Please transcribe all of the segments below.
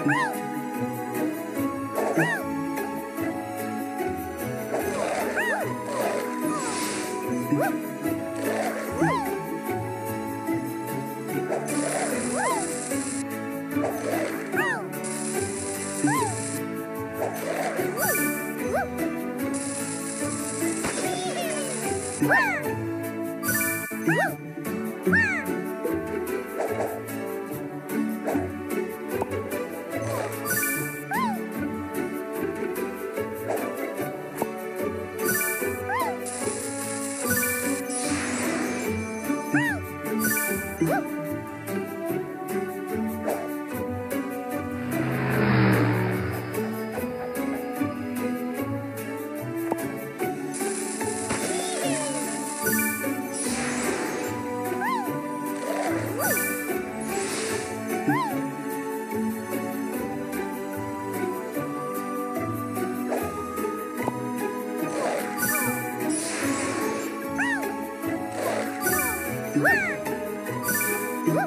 Woo! Ah!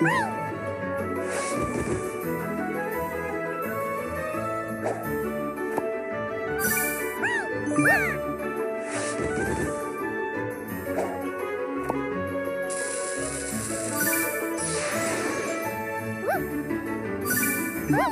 Woo! Ha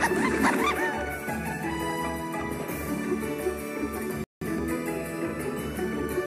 ha ha!